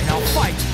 Fine, I'll fight.